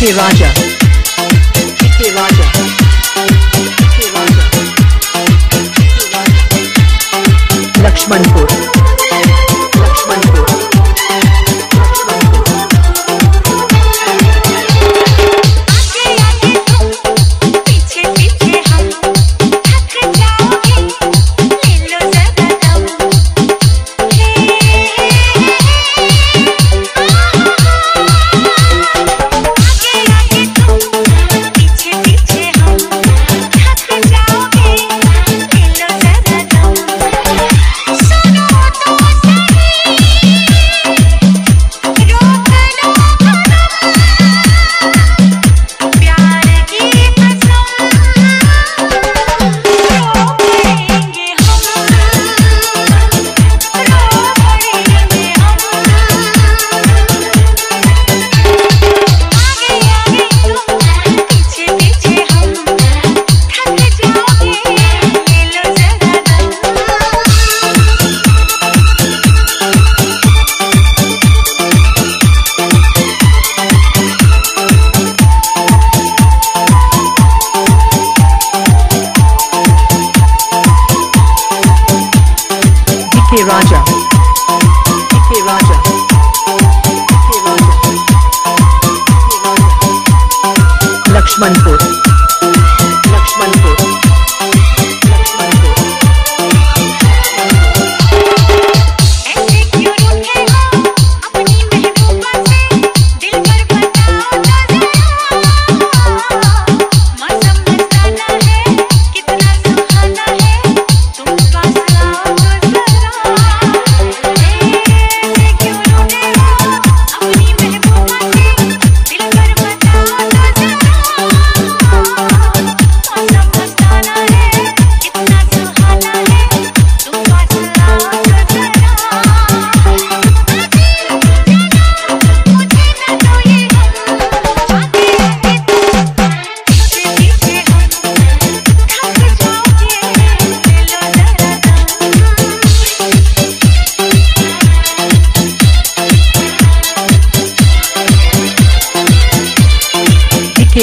K. Raja. K. Raja. Lakshmanpur Raja.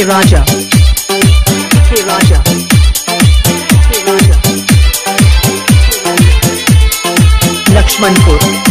Raja. Hey Raja. Lakshmanpur.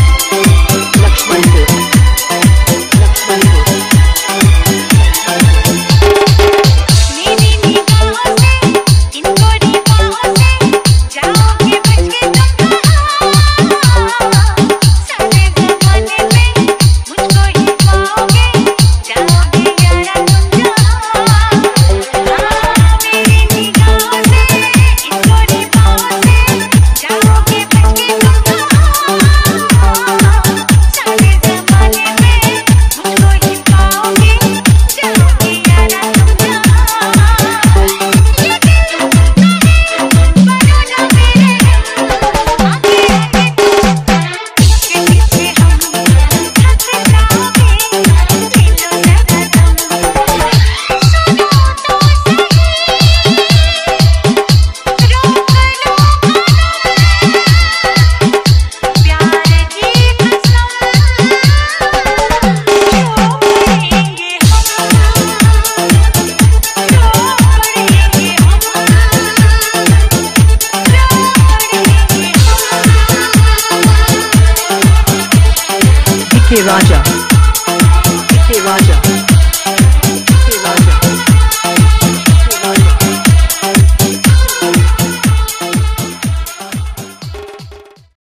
Roger.